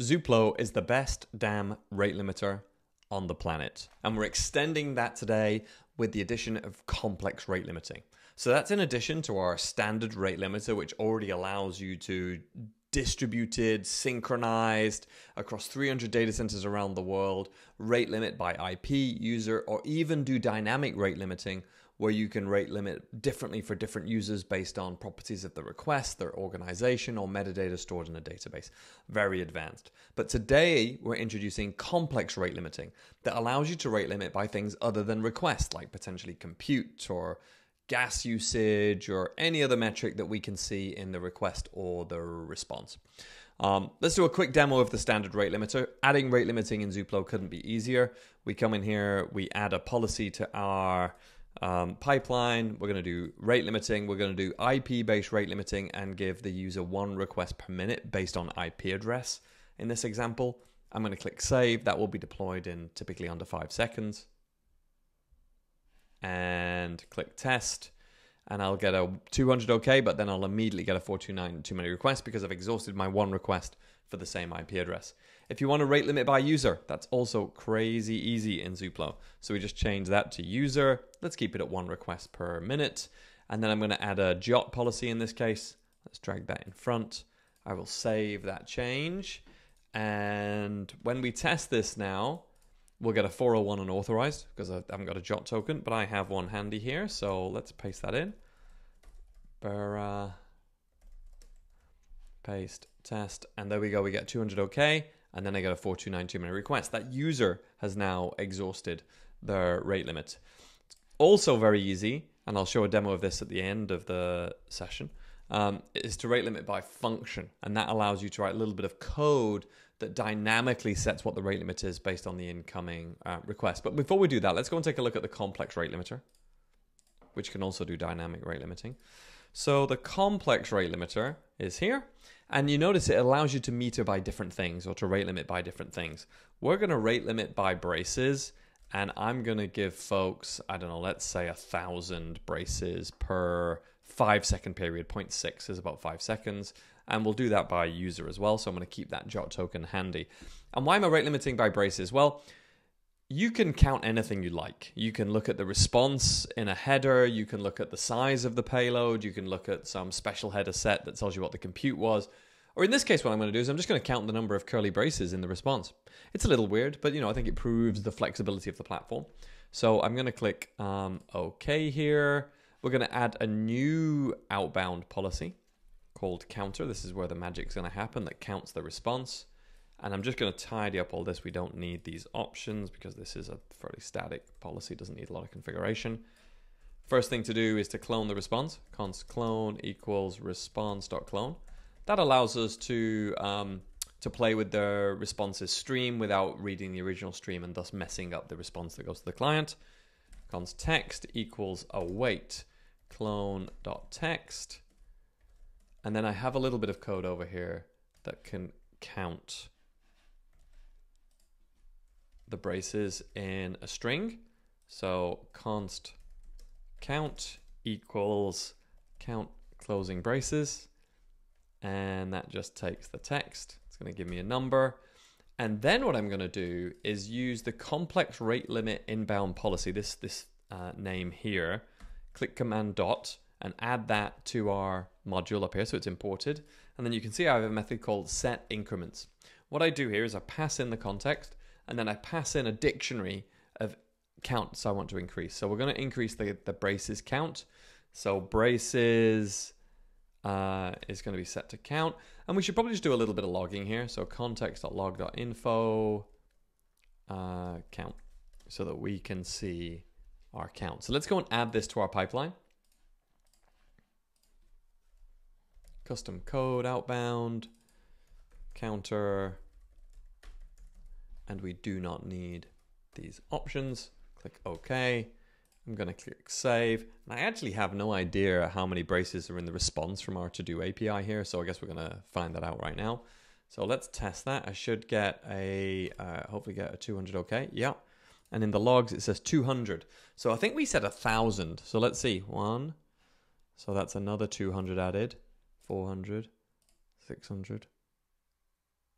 Zuplo is the best damn rate limiter on the planet. And we're extending that today with the addition of complex rate limiting. So that's in addition to our standard rate limiter, which already allows you to distributed, synchronized across 300 data centers around the world, rate limit by IP, user, or even do dynamic rate limiting where you can rate limit differently for different users based on properties of the request, their organization, or metadata stored in a database. Very advanced. But today, we're introducing complex rate limiting that allows you to rate limit by things other than request, like potentially compute or gas usage or any other metric that we can see in the request or the response. Um, let's do a quick demo of the standard rate limiter. Adding rate limiting in Zuplo couldn't be easier. We come in here, we add a policy to our um, pipeline. We're going to do rate limiting. We're going to do IP based rate limiting and give the user one request per minute based on IP address. In this example, I'm going to click save. That will be deployed in typically under five seconds. And click test. And I'll get a 200 OK, but then I'll immediately get a 429 too many requests because I've exhausted my one request for the same IP address. If you want to rate limit by user, that's also crazy easy in Zuplo. So we just change that to user. Let's keep it at one request per minute. And then I'm going to add a JOT policy in this case. Let's drag that in front. I will save that change. And when we test this now, we'll get a 401 unauthorized because I haven't got a JOT token, but I have one handy here. So let's paste that in. Paste, test, and there we go. We get 200 OK and then I get a 429 too many requests. That user has now exhausted their rate limit. Also very easy, and I'll show a demo of this at the end of the session, um, is to rate limit by function. And that allows you to write a little bit of code that dynamically sets what the rate limit is based on the incoming uh, request. But before we do that, let's go and take a look at the complex rate limiter, which can also do dynamic rate limiting. So the complex rate limiter is here. And you notice it allows you to meter by different things or to rate limit by different things. We're going to rate limit by braces. And I'm going to give folks, I don't know, let's say a thousand braces per five second period. 0.6 is about five seconds. And we'll do that by user as well. So I'm going to keep that JOT token handy. And why am I rate limiting by braces? Well, you can count anything you like. You can look at the response in a header, you can look at the size of the payload, you can look at some special header set that tells you what the compute was. Or in this case, what I'm going to do is I'm just going to count the number of curly braces in the response. It's a little weird, but you know, I think it proves the flexibility of the platform. So I'm going to click um, OK here. We're going to add a new outbound policy called counter. This is where the magic's going to happen that counts the response. And I'm just going to tidy up all this. We don't need these options because this is a fairly static policy, doesn't need a lot of configuration. First thing to do is to clone the response. const clone equals response.clone. That allows us to um, to play with the responses stream without reading the original stream and thus messing up the response that goes to the client. const text equals await clone.text. And then I have a little bit of code over here that can count the braces in a string. So const count equals count closing braces. And that just takes the text. It's going to give me a number. And then what I'm going to do is use the complex rate limit inbound policy, this, this uh, name here, click command dot and add that to our module up here so it's imported. And then you can see I have a method called set increments. What I do here is I pass in the context and then I pass in a dictionary of counts I want to increase. So we're going to increase the, the braces count. So braces uh, is going to be set to count. And we should probably just do a little bit of logging here. So context.log.info uh, count so that we can see our count. So let's go and add this to our pipeline. Custom code outbound counter and we do not need these options. Click OK. I'm going to click save. And I actually have no idea how many braces are in the response from our to-do API here. So I guess we're going to find that out right now. So let's test that. I should get a, uh, hopefully get a 200 OK. Yeah. And in the logs, it says 200. So I think we said a thousand. So let's see. One. So that's another 200 added. 400, 600,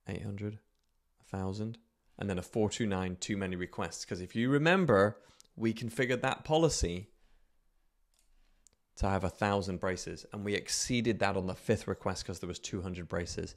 800, 1000, and then a 429 too many requests. Because if you remember, we configured that policy to have a thousand braces, and we exceeded that on the fifth request because there was 200 braces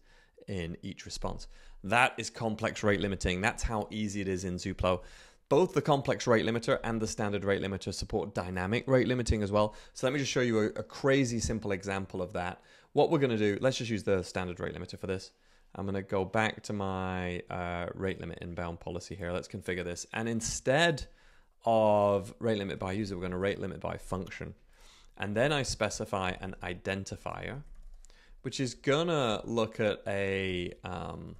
in each response. That is complex rate limiting. That's how easy it is in Zuplo. Both the complex rate limiter and the standard rate limiter support dynamic rate limiting as well. So let me just show you a, a crazy simple example of that. What we're going to do, let's just use the standard rate limiter for this. I'm going to go back to my uh, rate limit inbound policy here. Let's configure this. And instead of rate limit by user, we're going to rate limit by function. And then I specify an identifier, which is going to look at a, um,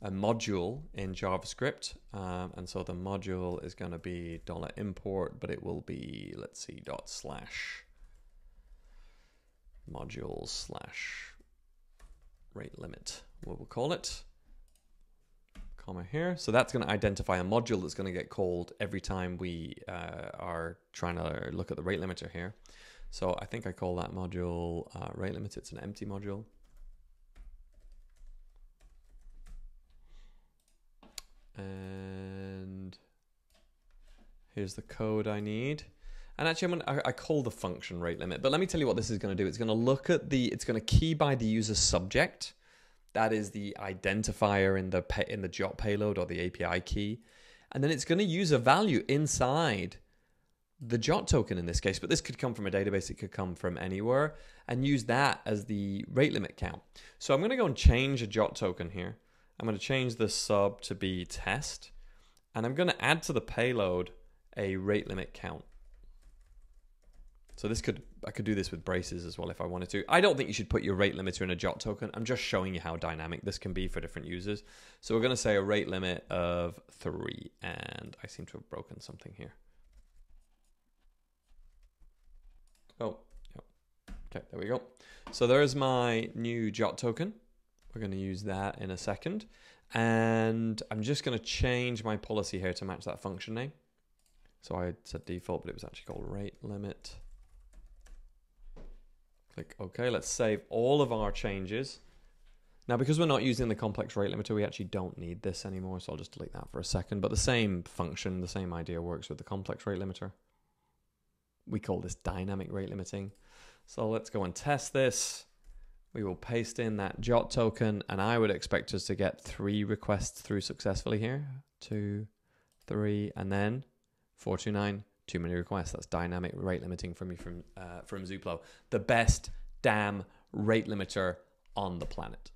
a module in JavaScript. Um, and so the module is going to be dollar $import, but it will be, let's see, dot slash module slash rate limit, what we'll call it. Comma here. So that's going to identify a module that's going to get called every time we uh, are trying to look at the rate limiter here. So I think I call that module uh, rate limit. It's an empty module. And here's the code I need. And actually, I'm gonna, I, I call the function rate limit. But let me tell you what this is going to do. It's going to look at the, it's going to key by the user subject. That is the identifier in the in the JWT payload or the API key. And then it's going to use a value inside the JWT token in this case, but this could come from a database, it could come from anywhere, and use that as the rate limit count. So I'm going to go and change a JWT token here. I'm going to change the sub to be test, and I'm going to add to the payload a rate limit count. So this could I could do this with braces as well if I wanted to. I don't think you should put your rate limiter in a JOT token. I'm just showing you how dynamic this can be for different users. So we're going to say a rate limit of three, and I seem to have broken something here. Oh, okay, there we go. So there's my new JOT token. We're going to use that in a second. And I'm just going to change my policy here to match that function name. So I said default, but it was actually called rate limit. Click OK. Let's save all of our changes. Now, because we're not using the complex rate limiter, we actually don't need this anymore. So I'll just delete that for a second. But the same function, the same idea works with the complex rate limiter. We call this dynamic rate limiting. So let's go and test this. We will paste in that JWT token, and I would expect us to get three requests through successfully here. Two, three, and then 429 too many requests. That's dynamic rate limiting from me from uh, from Zuplo, the best damn rate limiter on the planet.